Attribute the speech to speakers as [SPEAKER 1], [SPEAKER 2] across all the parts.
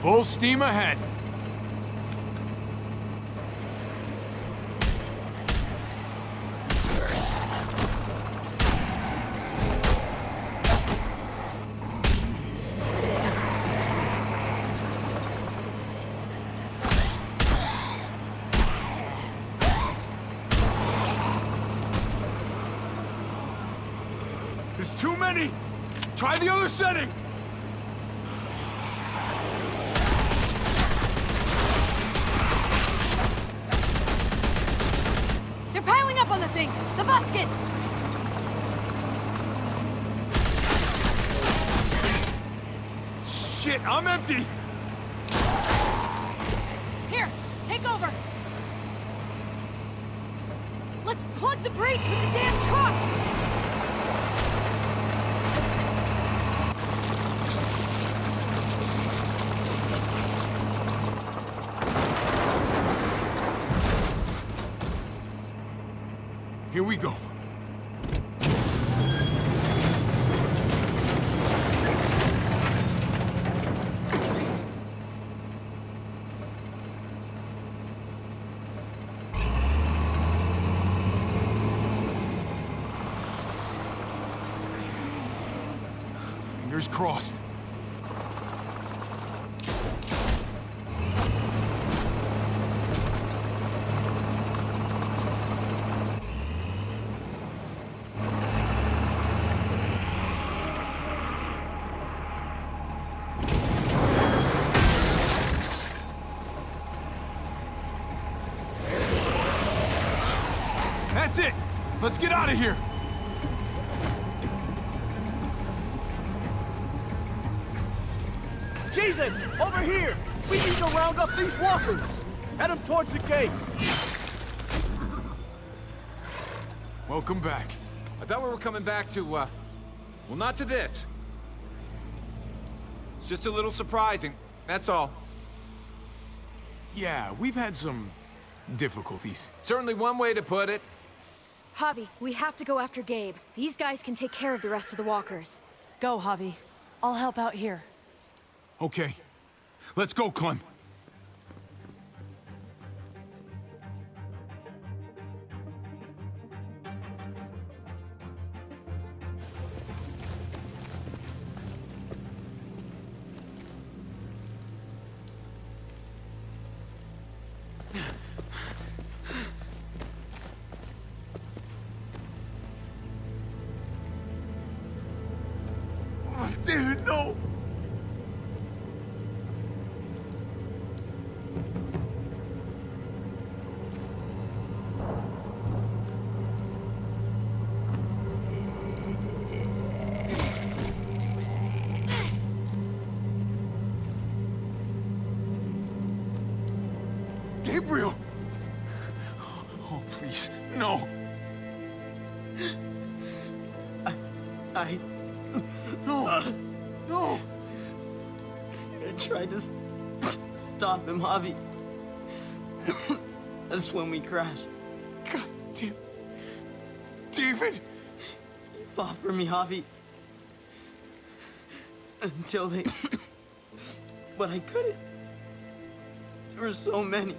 [SPEAKER 1] Full steam ahead. There's too many! Try the other setting! Shit, I'm empty!
[SPEAKER 2] Here, take over! Let's plug the breach with the damn truck!
[SPEAKER 1] Here we go. Fingers crossed. That's it! Let's get out of here!
[SPEAKER 3] These walkers! Head them towards the gate!
[SPEAKER 1] Welcome back.
[SPEAKER 4] I thought we were coming back to, uh... Well, not to this. It's just a little surprising, that's all.
[SPEAKER 1] Yeah, we've had some difficulties.
[SPEAKER 4] Certainly one way to put it.
[SPEAKER 5] Javi, we have to go after Gabe. These guys can take care of the rest of the walkers.
[SPEAKER 2] Go, Javi. I'll help out here.
[SPEAKER 1] Okay. Let's go, Clem. No!
[SPEAKER 6] Tried to stop him, Javi. That's when we crashed.
[SPEAKER 1] God damn. David!
[SPEAKER 6] He fought for me, Javi. Until they... but I couldn't. There were so many.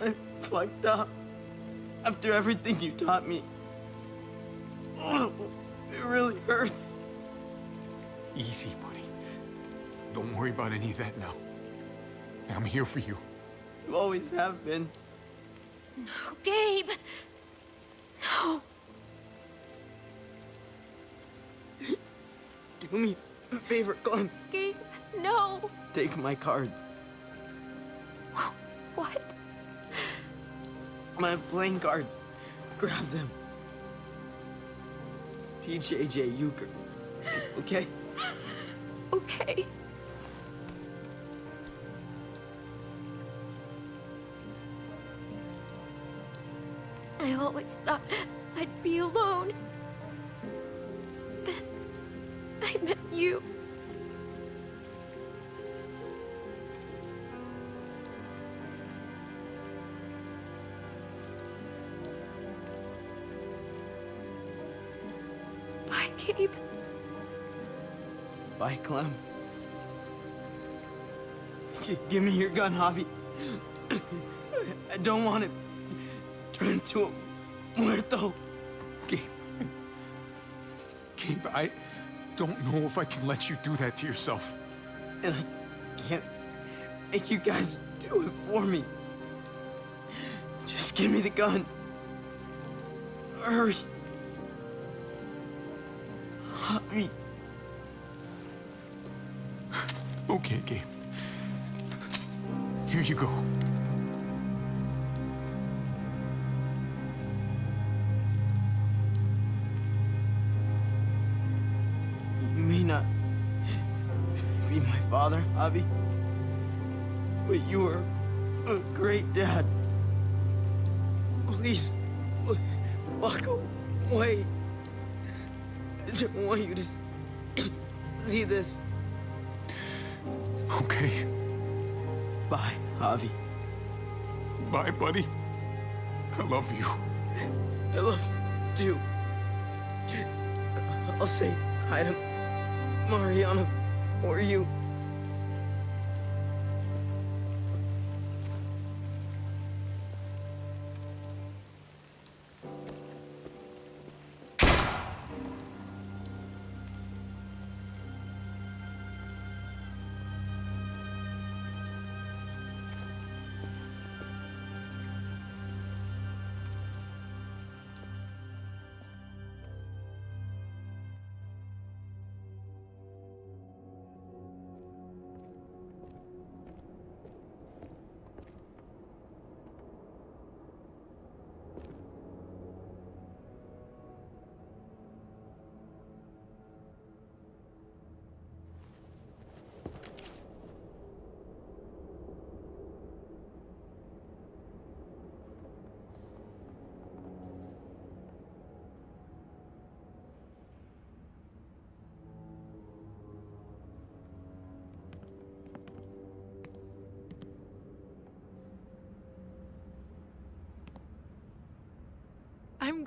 [SPEAKER 6] I fucked up. After everything you taught me. Oh, it really hurts.
[SPEAKER 1] Easy, buddy. Don't worry about any of that now. I'm here for you.
[SPEAKER 6] You always have been.
[SPEAKER 5] No, Gabe! No!
[SPEAKER 6] Do me a favor, Clem.
[SPEAKER 5] Gabe, no!
[SPEAKER 6] Take my cards.
[SPEAKER 5] What?
[SPEAKER 6] My playing cards. Grab them. TJJ Euchre. Okay?
[SPEAKER 5] Okay. Always thought I'd be alone. Then I met you. Bye, Gabe.
[SPEAKER 6] Bye, Clem. G- give me your gun, Javi. I don't want it. turn into a muerto.
[SPEAKER 1] Gabe. Gabe, I don't know if I can let you do that to yourself.
[SPEAKER 6] And I can't make you guys do it for me. Just give me the gun. Hurry. Javi.
[SPEAKER 1] Okay, Gabe. Here you go.
[SPEAKER 6] Father, Javi, but you were a great dad. Please, walk away. I don't want you to see this.
[SPEAKER 1] Okay.
[SPEAKER 6] Bye, Javi.
[SPEAKER 1] Bye, buddy. I love you.
[SPEAKER 6] I love you too. I'll say hi to Mariana for you.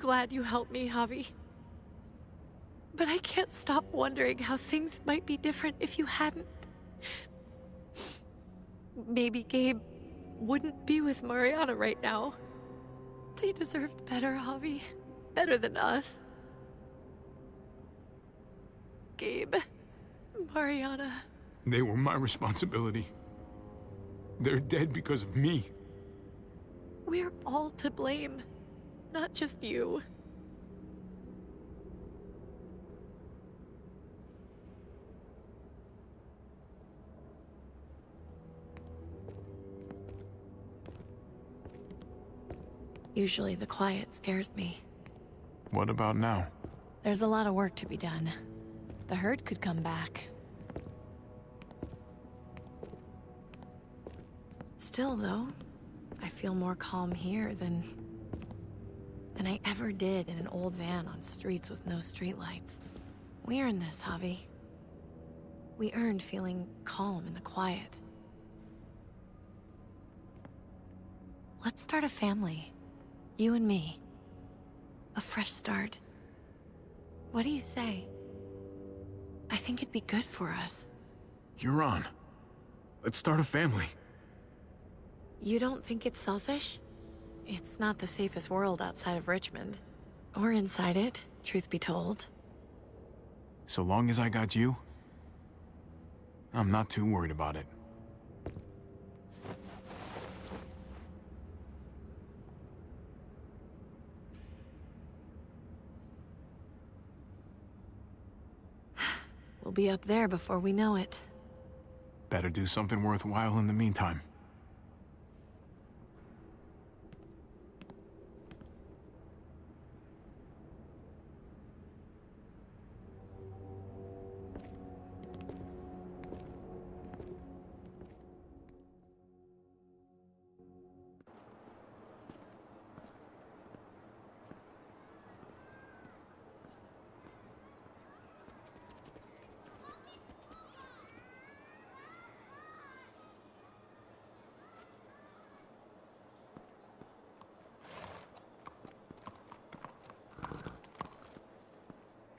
[SPEAKER 2] Glad you helped me, Javi. But I can't stop wondering how things might be different if you hadn't. Maybe Gabe wouldn't be with Mariana right now. They deserved better, Javi. Better than us. Gabe, Mariana.
[SPEAKER 1] They were my responsibility. They're dead because of me.
[SPEAKER 2] We're all to blame, not just you. Usually the quiet scares me.
[SPEAKER 1] What about now?
[SPEAKER 2] There's a lot of work to be done. The herd could come back. Still, though, I feel more calm here than... than I ever did in an old van on streets with no streetlights. We earned this, Javi. We earned feeling calm in the quiet. Let's start a family. You and me. A fresh start. What do you say? I think it'd be good for us.
[SPEAKER 1] You're on. Let's start a family.
[SPEAKER 2] You don't think it's selfish? It's not the safest world outside of Richmond. Or inside it, truth be told.
[SPEAKER 1] So long as I got you, I'm not too worried about it.
[SPEAKER 2] We'll be up there before we know it.
[SPEAKER 1] Better do something worthwhile in the meantime.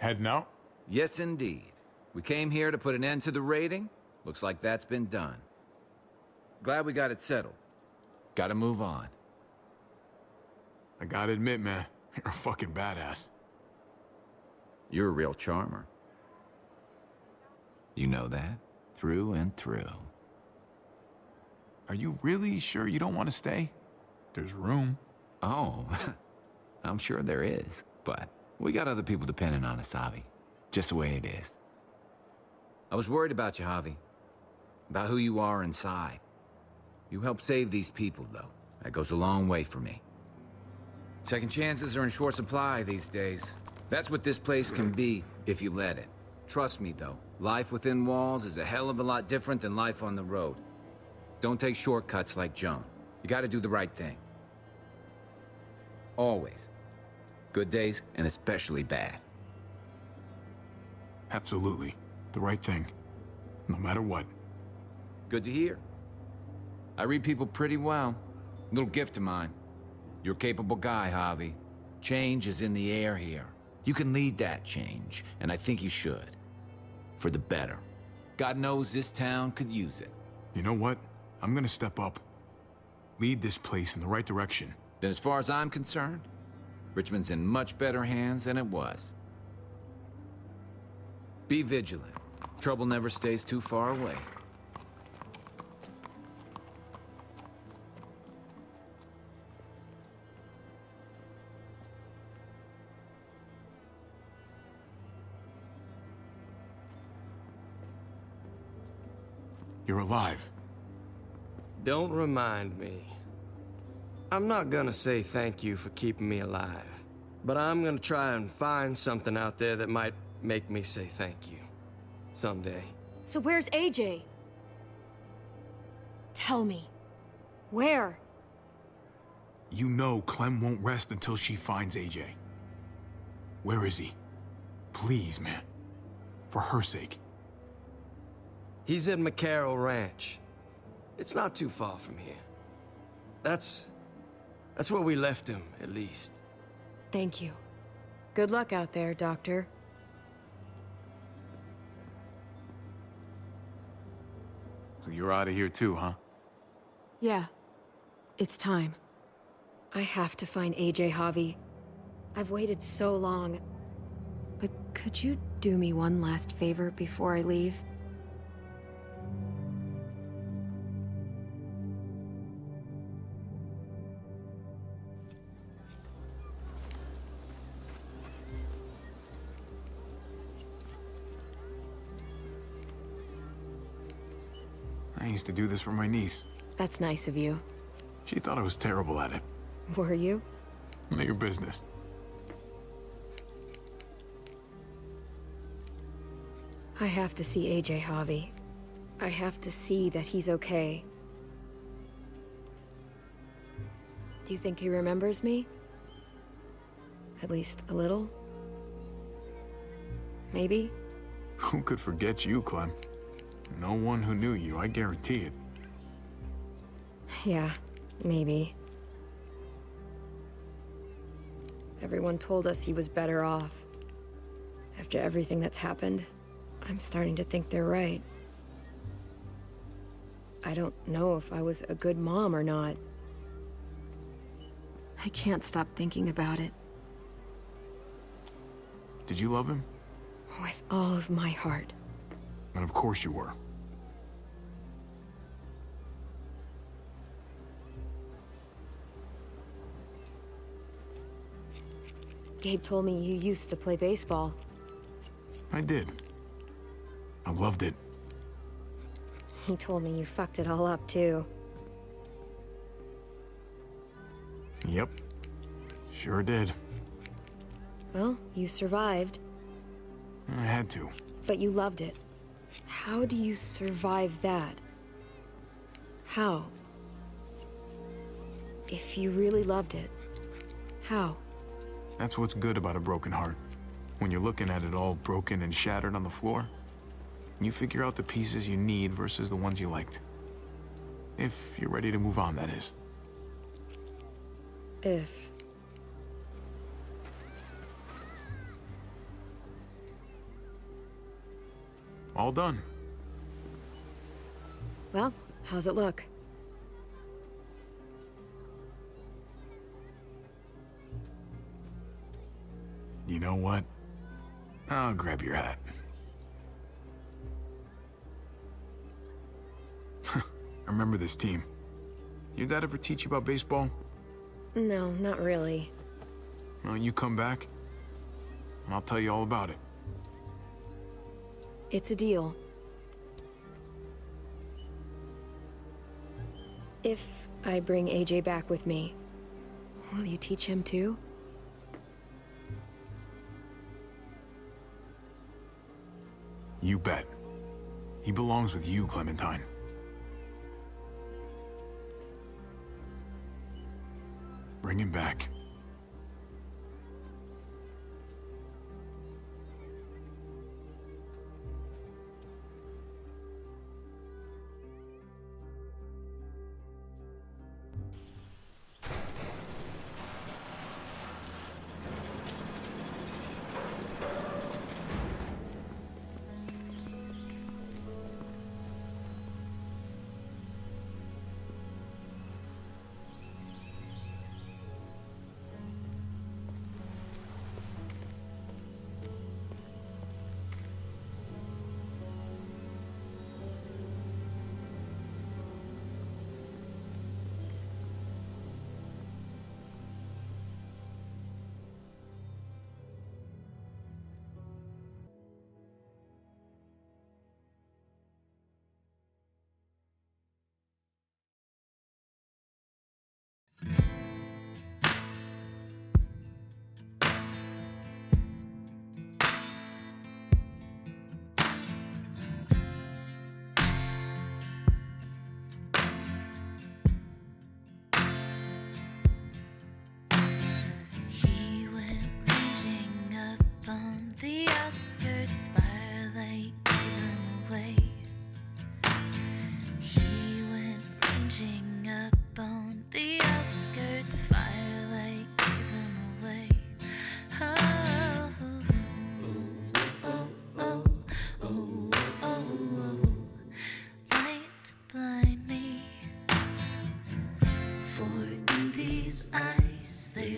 [SPEAKER 1] Heading out?
[SPEAKER 7] Yes, indeed. We came here to put an end to the raiding. Looks like that's been done. Glad we got it settled. Gotta move on.
[SPEAKER 1] I gotta admit, man, you're a fucking badass.
[SPEAKER 7] You're a real charmer. You know that? Through and through.
[SPEAKER 1] Are you really sure you don't want to stay? There's room.
[SPEAKER 7] Oh, I'm sure there is, but we got other people depending on us, Javi. Just the way it is. I was worried about you, Javi. About who you are inside. You helped save these people, though. That goes a long way for me. Second chances are in short supply these days. That's what this place can be, if you let it. Trust me, though. Life within walls is a hell of a lot different than life on the road. Don't take shortcuts like Joan. You gotta do the right thing. Always. Good days, and especially bad.
[SPEAKER 1] Absolutely. The right thing. No matter what.
[SPEAKER 7] Good to hear. I read people pretty well. Little gift of mine. You're a capable guy, Javi. Change is in the air here. You can lead that change, and I think you should. For the better. God knows this town could use it.
[SPEAKER 1] You know what? I'm gonna step up. Lead this place in the right direction.
[SPEAKER 7] Then as far as I'm concerned, Richmond's in much better hands than it was. Be vigilant. Trouble never stays too far away.
[SPEAKER 1] You're alive.
[SPEAKER 8] Don't remind me. I'm not gonna say thank you for keeping me alive, but I'm gonna try and find something out there that might make me say thank you. Someday.
[SPEAKER 9] So where's AJ? Tell me. Where?
[SPEAKER 1] You know Clem won't rest until she finds AJ. Where is he? Please, man. For her sake.
[SPEAKER 8] He's at McCarroll Ranch. It's not too far from here. That's... that's where we left him, at least.
[SPEAKER 5] Thank you. Good luck out there, Doctor.
[SPEAKER 1] So you're out of here too, huh?
[SPEAKER 5] Yeah. It's time. I have to find AJ Javi. I've waited so long. But could you do me one last favor before I leave?
[SPEAKER 1] Used to do this for my niece.
[SPEAKER 5] That's nice of you.
[SPEAKER 1] She thought I was terrible at it.
[SPEAKER 5] Were you?
[SPEAKER 1] None of your business.
[SPEAKER 5] I have to see AJ Javi. I have to see that he's okay. Do you think he remembers me? At least a little? Maybe?
[SPEAKER 1] Who could forget you, Clem? No one who knew you, I guarantee it.
[SPEAKER 5] Yeah, maybe. Everyone told us he was better off. After everything that's happened, I'm starting to think they're right. I don't know if I was a good mom or not. I can't stop thinking about it.
[SPEAKER 1] Did you love him?
[SPEAKER 5] With all of my heart.
[SPEAKER 1] And of course you were.
[SPEAKER 5] Gabe told me you used to play baseball.
[SPEAKER 1] I did. I loved it.
[SPEAKER 5] He told me you fucked it all up, too.
[SPEAKER 1] Yep. Sure did.
[SPEAKER 5] Well, you survived,
[SPEAKER 1] I had to.
[SPEAKER 5] but you loved it. How do you survive that? How? If you really loved it, how?
[SPEAKER 1] That's what's good about a broken heart. When you're looking at it all broken and shattered on the floor, you figure out the pieces you need versus the ones you liked. If you're ready to move on, that is.
[SPEAKER 5] If.
[SPEAKER 1] All done.
[SPEAKER 5] Well, how's it look?
[SPEAKER 1] You know what? I'll grab your hat. I remember this team. Your dad ever teach you about baseball?
[SPEAKER 2] No, not really.
[SPEAKER 1] Well, you come back, and I'll tell you all about it.
[SPEAKER 2] It's a deal. If I bring AJ back with me, will you teach him too?
[SPEAKER 1] You bet. He belongs with you, Clementine. Bring him back.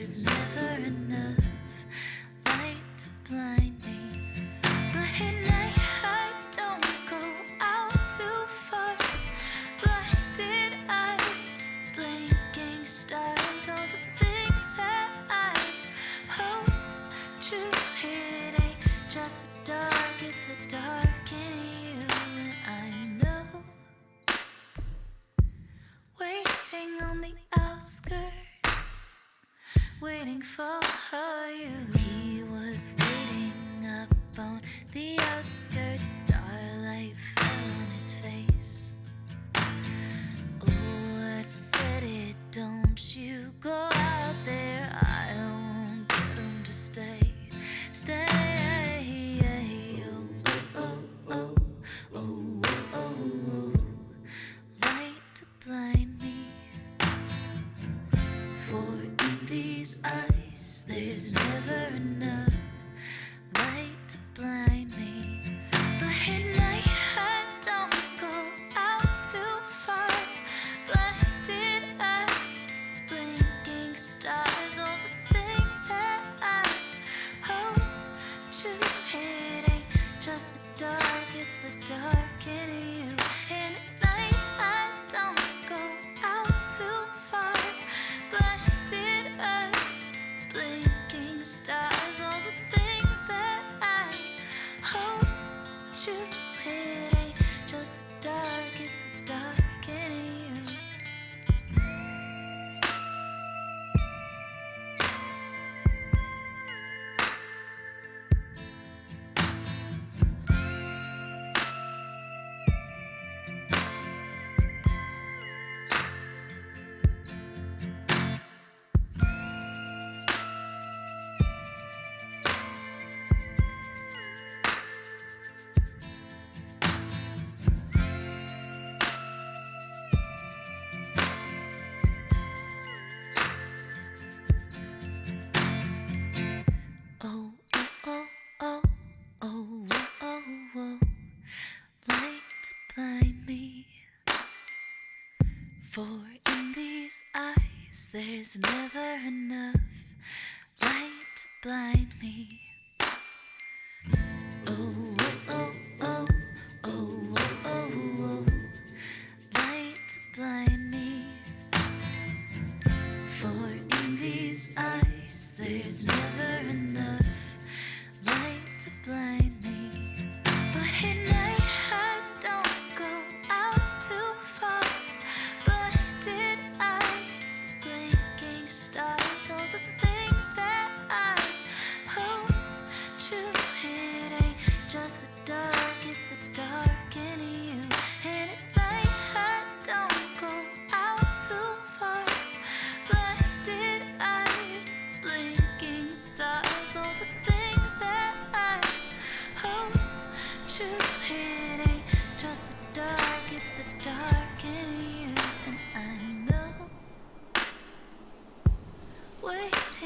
[SPEAKER 10] there's never enough. dark, it's the dark in you. And at night, I there's never enough light to blind me. Oh, oh, oh, oh, oh, oh, oh, light to blind me. For in these eyes, there's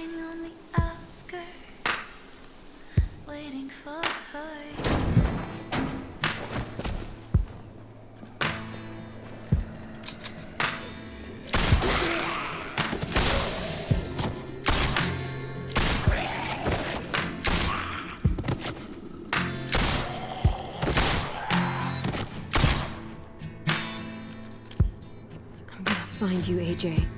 [SPEAKER 10] on the outskirts, waiting for her.
[SPEAKER 5] Find you, AJ.